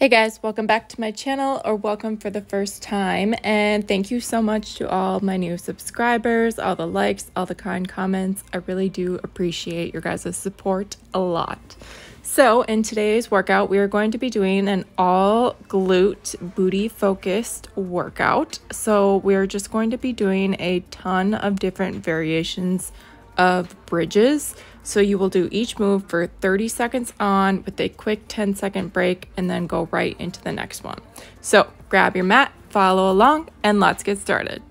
Hey guys, welcome back to my channel or welcome for the first time. And thank you so much to all my new subscribers, all the likes, all the kind comments. I really do appreciate your guys' support a lot. So, in today's workout, we are going to be doing an all glute booty focused workout. So, we're just going to be doing a ton of different variations of bridges. So you will do each move for 30 seconds on with a quick 10 second break and then go right into the next one. So grab your mat, follow along, and let's get started.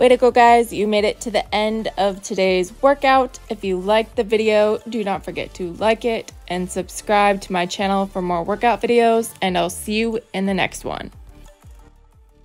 Way to go, guys. You made it to the end of today's workout. If you liked the video, do not forget to like it and subscribe to my channel for more workout videos, and I'll see you in the next one.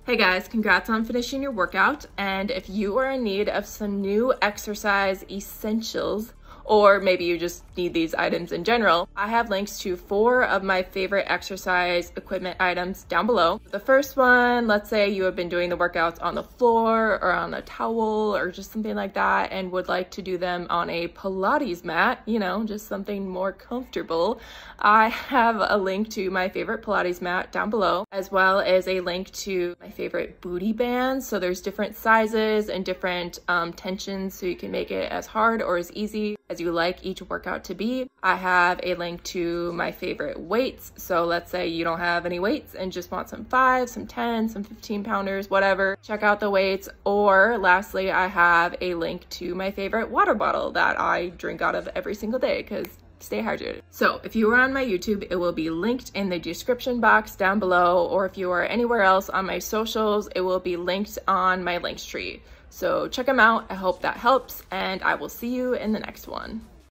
Hey guys, congrats on finishing your workout. And if you are in need of some new exercise essentials, or maybe you just need these items in general, I have links to four of my favorite exercise equipment items down below. The first one, let's say you have been doing the workouts on the floor or on a towel or just something like that and would like to do them on a Pilates mat, you know, just something more comfortable. I have a link to my favorite Pilates mat down below, as well as a link to my favorite booty bands. So there's different sizes and different um, tensions so you can make it as hard or as easy as you like each workout to be. I have a link to my favorite weights. So let's say you don't have any weights and just want some five, some 10, some 15 pounders, whatever. Check out the weights. Or lastly, I have a link to my favorite water bottle that I drink out of every single day because stay hydrated. So if you are on my YouTube, it will be linked in the description box down below, or if you are anywhere else on my socials, it will be linked on my links tree. So check them out. I hope that helps, and I will see you in the next one.